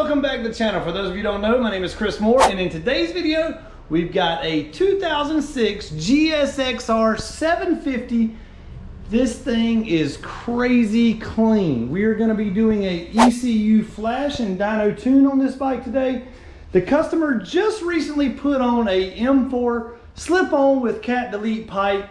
welcome back to the channel. For those of you don't know, my name is Chris Moore, and in today's video, we've got a 2006 GSXR 750. This thing is crazy clean. We are gonna be doing a ECU flash and dyno tune on this bike today. The customer just recently put on a M4 slip-on with cat delete pipe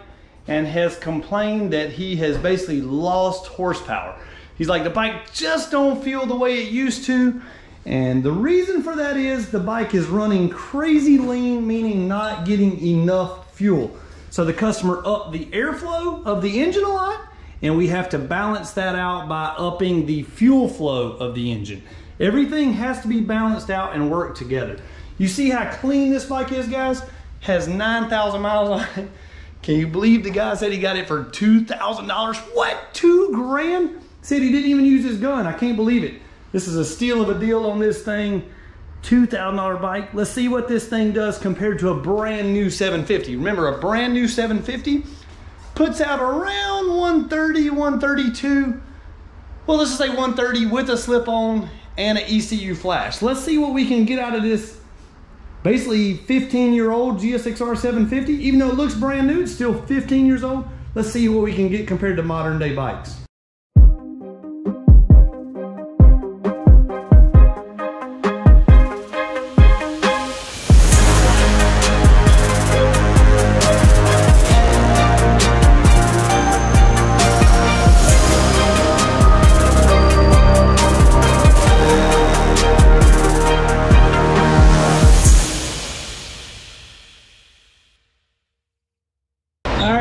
and has complained that he has basically lost horsepower. He's like, the bike just don't feel the way it used to. And the reason for that is the bike is running crazy lean, meaning not getting enough fuel. So the customer upped the airflow of the engine a lot, and we have to balance that out by upping the fuel flow of the engine. Everything has to be balanced out and work together. You see how clean this bike is, guys? Has 9,000 miles on it. Can you believe the guy said he got it for $2,000? What, two grand? Said he didn't even use his gun. I can't believe it. This is a steal of a deal on this thing. $2,000 bike. Let's see what this thing does compared to a brand new 750. Remember, a brand new 750 puts out around 130, 132. Well, let's just say 130 with a slip-on and an ECU flash. Let's see what we can get out of this basically 15-year-old GSXR 750. Even though it looks brand new, it's still 15 years old. Let's see what we can get compared to modern day bikes.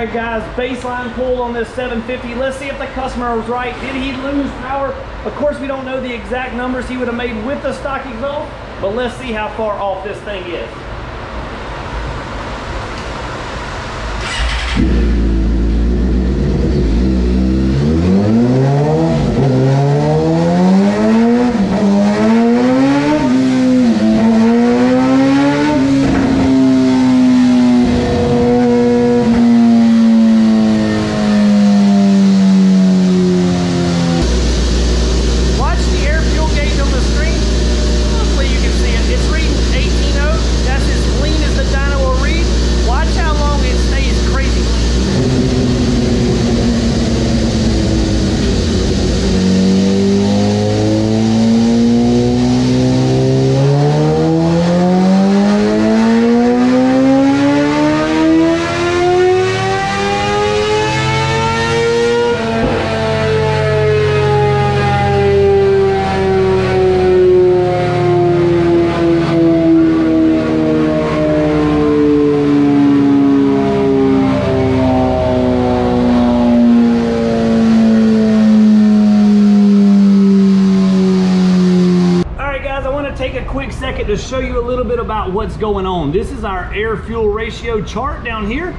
Right, guys, baseline pull on this 750. Let's see if the customer was right. Did he lose power? Of course, we don't know the exact numbers he would have made with the stock exhaust, but let's see how far off this thing is. Quick second to show you a little bit about what's going on. This is our air fuel ratio chart down here.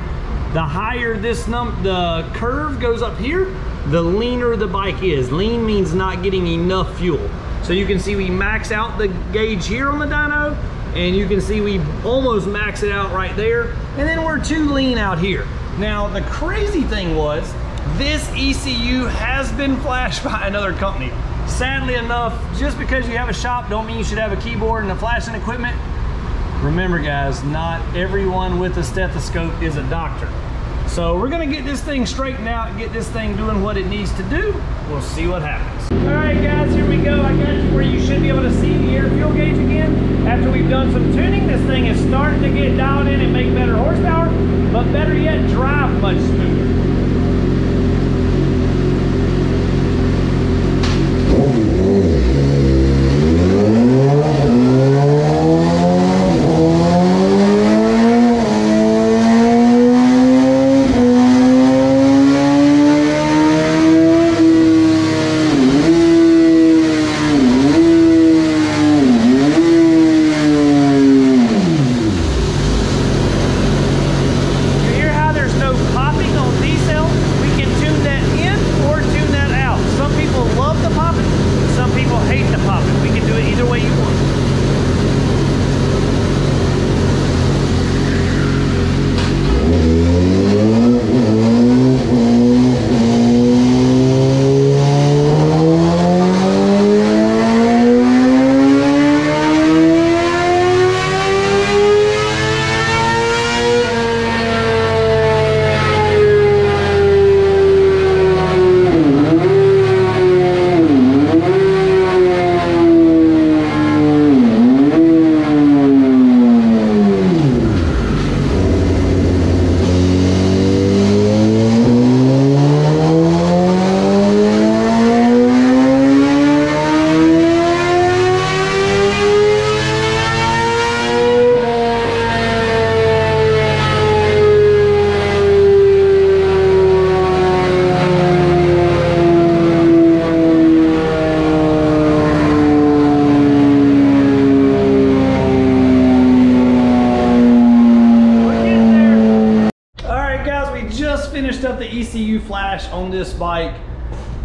The higher this num the curve goes up here, the leaner the bike is. Lean means not getting enough fuel. So you can see we max out the gauge here on the dyno, and you can see we almost max it out right there, and then we're too lean out here. Now, the crazy thing was, this ECU has been flashed by another company. Sadly enough, just because you have a shop don't mean you should have a keyboard and a flashing equipment. Remember guys, not everyone with a stethoscope is a doctor. So we're gonna get this thing straightened out, and get this thing doing what it needs to do. We'll see what happens. All right guys, here we go. I got you where you should be able to see the air fuel gauge again. After we've done some tuning, this thing is starting to get dialed in and make better horsepower, but better yet, drive much smoother. On this bike.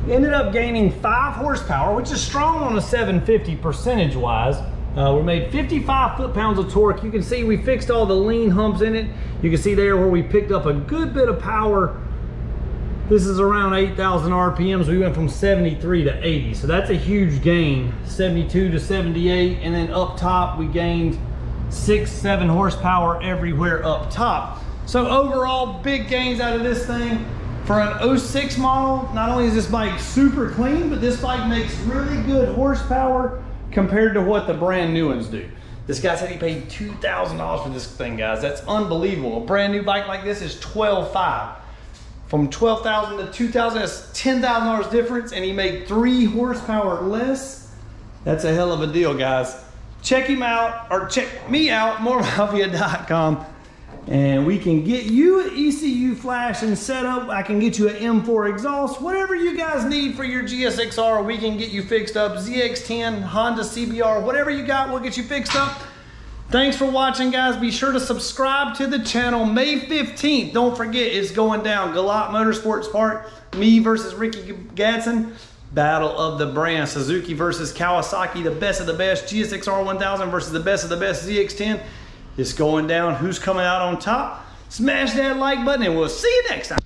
Ended up gaining five horsepower, which is strong on a 750 percentage wise. Uh, we made 55 foot-pounds of torque. You can see we fixed all the lean humps in it. You can see there where we picked up a good bit of power. This is around 8,000 RPMs. We went from 73 to 80. So that's a huge gain, 72 to 78. And then up top, we gained six, seven horsepower everywhere up top. So overall, big gains out of this thing. For an 06 model, not only is this bike super clean, but this bike makes really good horsepower compared to what the brand new ones do. This guy said he paid $2,000 for this thing, guys. That's unbelievable. A brand new bike like this is 12.5. From 12,000 to 2,000, that's $10,000 difference, and he made three horsepower less. That's a hell of a deal, guys. Check him out, or check me out, mooremafia.com and we can get you an ECU flash and setup. I can get you an M4 exhaust, whatever you guys need for your GSXR, we can get you fixed up. ZX10, Honda CBR, whatever you got, we'll get you fixed up. Thanks for watching, guys. Be sure to subscribe to the channel. May 15th, don't forget, it's going down. Galot Motorsports Park, me versus Rickey Gadson. Battle of the brand. Suzuki versus Kawasaki, the best of the best. GSXR 1000 versus the best of the best ZX10. It's going down. Who's coming out on top? Smash that like button and we'll see you next time.